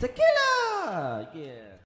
Tequila! Yeah.